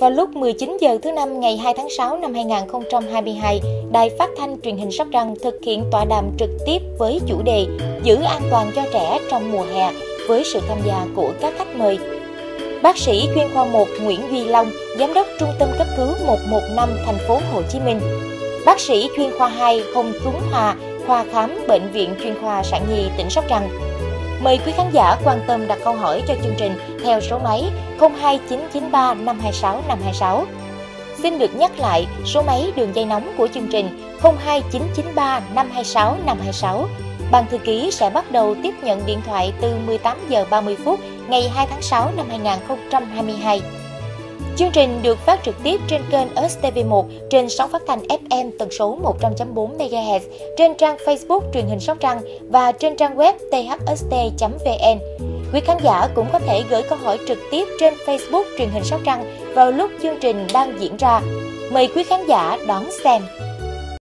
Vào lúc 19 giờ thứ năm ngày 2 tháng 6 năm 2022, Đài Phát thanh Truyền hình Sóc Trăng thực hiện tọa đàm trực tiếp với chủ đề Giữ an toàn cho trẻ trong mùa hè với sự tham gia của các khách mời. Bác sĩ chuyên khoa 1 Nguyễn Duy Long, giám đốc Trung tâm cấp cứu 115 thành phố Hồ Chí Minh. Bác sĩ chuyên khoa 2 Hồng Tuấn Hòa, khoa khám bệnh viện chuyên khoa sản nhi tỉnh Sóc Trăng. Mời quý khán giả quan tâm đặt câu hỏi cho chương trình theo số máy 02993 526 526. Xin được nhắc lại số máy đường dây nóng của chương trình 02993 526 526. Ban thư ký sẽ bắt đầu tiếp nhận điện thoại từ 18 giờ 30 phút ngày 2 tháng 6 năm 2022. Chương trình được phát trực tiếp trên kênh STV1 trên sóng phát thanh FM tần số 100.4 MHz, trên trang Facebook truyền hình Sóc Trăng và trên trang web thst.vn. Quý khán giả cũng có thể gửi câu hỏi trực tiếp trên Facebook truyền hình Sóc Trăng vào lúc chương trình đang diễn ra. Mời quý khán giả đón xem.